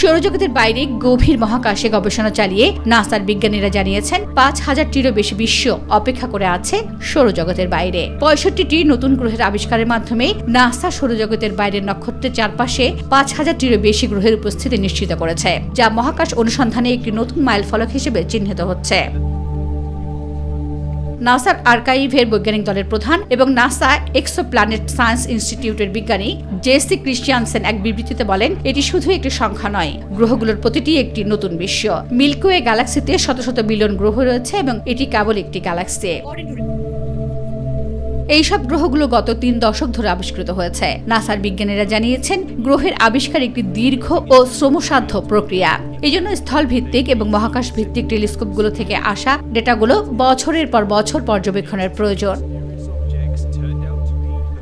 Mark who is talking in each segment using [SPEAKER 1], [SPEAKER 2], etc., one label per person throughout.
[SPEAKER 1] সৌরজগতের বাইরে গভীর মহাকাশে গবেষণা চালিয়ে নাসার বিজ্ঞানীরা জানিয়েছেন, পাঁচ হাজারটিরও বেশি বিশ্ব অপেক্ষা করে আছে সৌরজগতের বাইরে। পঁয়ষট্টিটি নতুন গ্রহের আবিষ্কারের মাধ্যমে নাসা সৌরজগতের বাইরের নক্ষত্রের চারপাশে পাঁচ হাজারটিরও বেশি গ্রহের উপস্থিতি নিশ্চিত করেছে, যা মহাকাশ অনুসন্ধানে একটি নতুন মাইল ফলক হিসেবে চিহ্নিত হচ্ছে। নাসার আর্কাইভের বৈজ্ঞানিক দলের প্রধান এবং নাসা এক্সো প্ল্যানেট সায়েন্স ইনস্টিটিউটের বিজ্ঞানী জেসি ক্রিশ্চিয়ানসেন এক বিবৃতিতে বলেন, এটি শুধু একটি সংখ্যা নয়, গ্রহগুলোর প্রতিটি একটি নতুন বিশ্ব। মিল্কওয়ে গ্যালাক্সিতে শত শত বিলিয়ন গ্রহ রয়েছে এবং এটি কেবল একটি গ্যালাক্সি। এইসব গ্রহগুলো গত তিন দশক ধরে আবিষ্কৃত হয়েছে। নাসার বিজ্ঞানীরা জানিয়েছেন, গ্রহের আবিষ্কার একটি দীর্ঘ ও শ্রমসাধ্য প্রক্রিয়া। এই জন্য স্থল ভিত্তিক এবং মহাকাশ ভিত্তিক টেলিস্কোপগুলো থেকে আসা ডেটাগুলো বছরের পর বছর পর্যবেক্ষণের প্রয়োজন।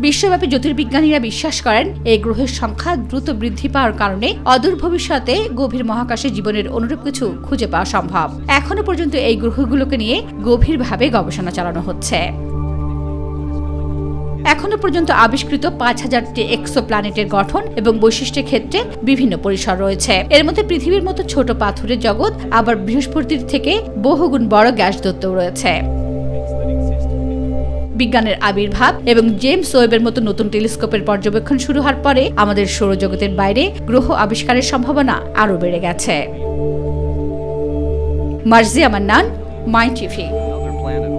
[SPEAKER 1] বিশ্বব্যাপী জ্যোতির্বিজ্ঞানীরা বিশ্বাস করেন, এই গ্রহের সংখ্যা দ্রুত বৃদ্ধি পাওয়ার কারণে অদূর ভবিষ্যতে গভীর মহাকাশে জীবনের অনুরূপ কিছু খুঁজে পাওয়া সম্ভব। এখনও পর্যন্ত এই গ্রহগুলোকে নিয়ে গভীরভাবে গবেষণা চালানো হচ্ছে। এখনও পর্যন্ত আবিষ্কৃত পাঁচ হাজারটি এক্সো প্ল্যানেটের গঠন এবং বৈশিষ্ট্যের ক্ষেত্রে বিভিন্ন পরিসর রয়েছে। এর মধ্যে পৃথিবীর মতো ছোট পাথরের জগৎ, আবার বৃহস্পতির থেকে বহুগুণ বড় গ্যাস দত্তও রয়েছে। বিজ্ঞানের আবির্ভাব এবং জেমস ওয়েবের মতো নতুন টেলিস্কোপের পর্যবেক্ষণ শুরু হওয়ার পরে আমাদের সৌরজগতের বাইরে গ্রহ আবিষ্কারের সম্ভাবনা আরও বেড়ে গেছে। Marzia Mannan, my TV.